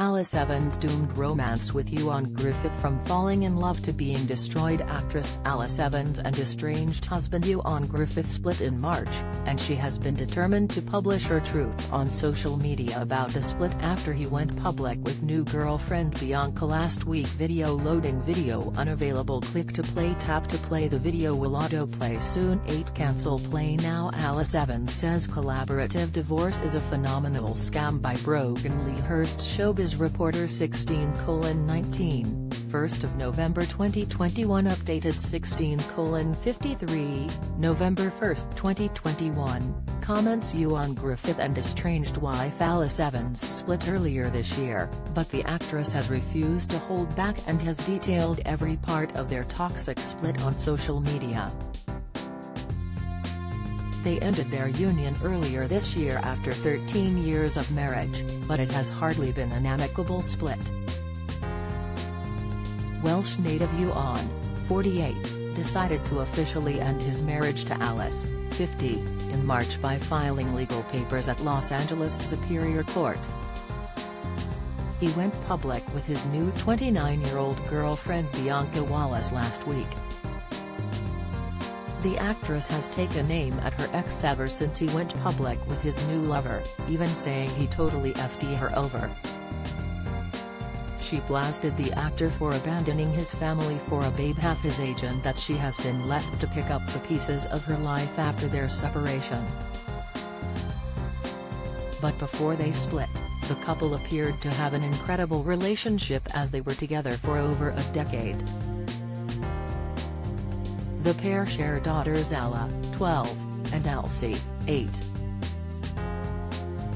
Alice Evans' doomed romance with Ioan Gruffudd from falling in love to being destroyed Actress Alice Evans and estranged husband Ioan Gruffudd split in March, and she has been determined to publish her truth on social media about the split after he went public with new girlfriend Bianca last week. Video loading video unavailable. Click to play tap to play. The video will autoplay soon. 8 cancel play now. Alice Evans says collaborative divorce is a phenomenal scam by Brogan Lee Hurst showbiz Reporter 16 19, 1st of November 2021 Updated 16 53, November 1, 2021, comments Ioan Gruffudd and estranged wife Alice Evans split earlier this year, but the actress has refused to hold back and has detailed every part of their toxic split on social media. They ended their union earlier this year after 13 years of marriage, but it has hardly been an amicable split. Welsh native Ioan, 48, decided to officially end his marriage to Alice, 50, in March by filing legal papers at Los Angeles Superior Court. He went public with his new 29-year-old girlfriend Bianca Wallace last week. The actress has taken aim at her ex ever since he went public with his new lover, even saying he totally FD her over. She blasted the actor for abandoning his family for a babe half his age and that she has been left to pick up the pieces of her life after their separation. But before they split, the couple appeared to have an incredible relationship as they were together for over a decade. The pair share daughters Ella, 12, and Elsie, 8.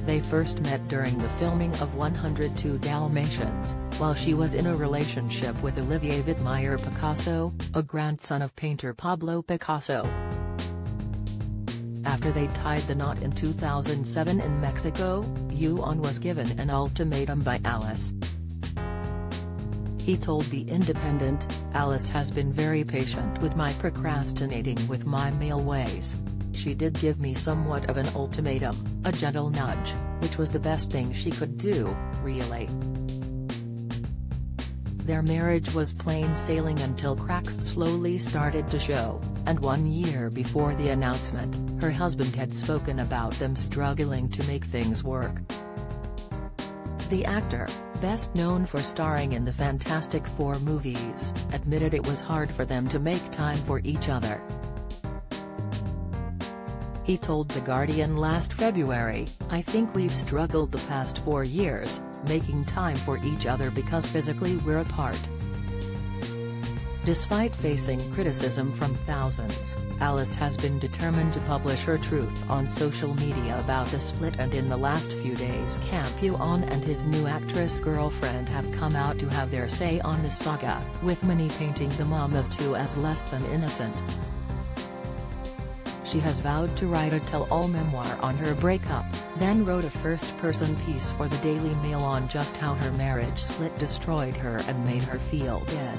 They first met during the filming of 102 Dalmatians, while she was in a relationship with Olivier Widmer Picasso, a grandson of painter Pablo Picasso. After they tied the knot in 2007 in Mexico, Ioan was given an ultimatum by Alice, he told The Independent, Alice has been very patient with my procrastinating with my male ways. She did give me somewhat of an ultimatum, a gentle nudge, which was the best thing she could do, really. Their marriage was plain sailing until cracks slowly started to show, and one year before the announcement, her husband had spoken about them struggling to make things work. The actor, best known for starring in the Fantastic Four movies, admitted it was hard for them to make time for each other. He told The Guardian last February, I think we've struggled the past four years, making time for each other because physically we're apart. Despite facing criticism from thousands, Alice has been determined to publish her truth on social media about the split and in the last few days Camp Ioan and his new actress girlfriend have come out to have their say on the saga, with many painting the mom of two as less than innocent. She has vowed to write a tell-all memoir on her breakup, then wrote a first-person piece for the Daily Mail on just how her marriage split destroyed her and made her feel dead.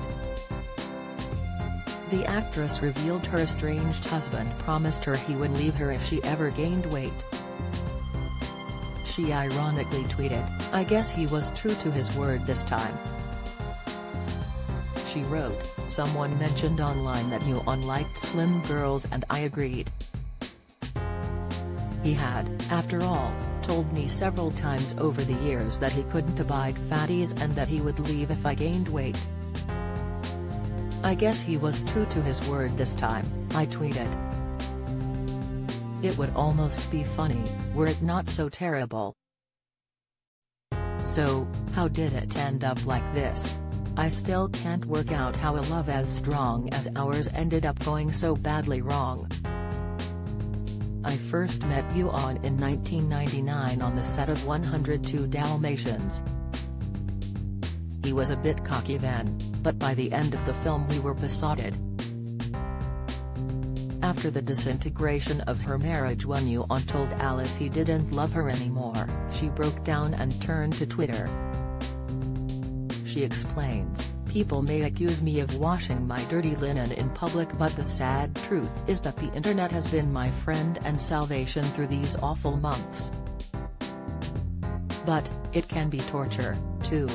The actress revealed her estranged husband promised her he would leave her if she ever gained weight. She ironically tweeted, I guess he was true to his word this time. She wrote, someone mentioned online that you unliked slim girls and I agreed. He had, after all, told me several times over the years that he couldn't abide fatties and that he would leave if I gained weight. I guess he was true to his word this time, I tweeted. It would almost be funny, were it not so terrible. So, how did it end up like this? I still can't work out how a love as strong as ours ended up going so badly wrong. I first met Ioan in 1999 on the set of 102 Dalmatians. He was a bit cocky then, but by the end of the film we were besotted. After the disintegration of her marriage when Ioan told Alice he didn't love her anymore, she broke down and turned to Twitter. She explains, people may accuse me of washing my dirty linen in public but the sad truth is that the internet has been my friend and salvation through these awful months. But, it can be torture, too.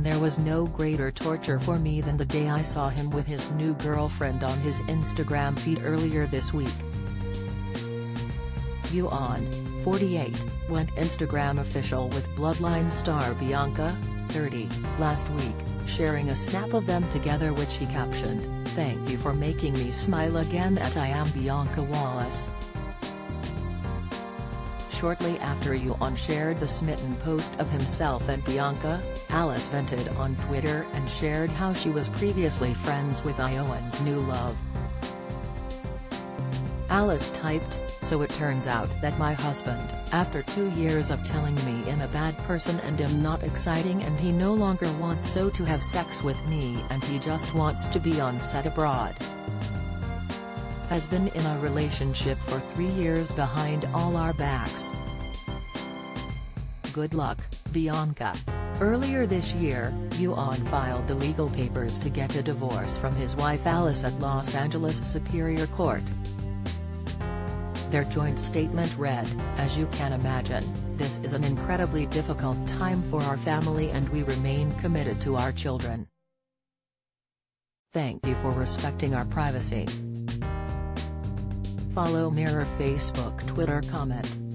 And there was no greater torture for me than the day I saw him with his new girlfriend on his Instagram feed earlier this week. Ioan, 48, went Instagram official with Bloodline star Bianca, 30, last week, sharing a snap of them together which he captioned, Thank you for making me smile again at I am Bianca Wallace. Shortly after Ioan shared the smitten post of himself and Bianca, Alice vented on Twitter and shared how she was previously friends with Ioan's new love. Alice typed, so it turns out that my husband, after two years of telling me I'm a bad person and am not exciting and he no longer wants so to have sex with me and he just wants to be on set abroad has been in a relationship for three years behind all our backs. Good luck, Bianca. Earlier this year, Ioan filed the legal papers to get a divorce from his wife Alice at Los Angeles Superior Court. Their joint statement read, As you can imagine, this is an incredibly difficult time for our family and we remain committed to our children. Thank you for respecting our privacy. Follow Mirror Facebook Twitter comment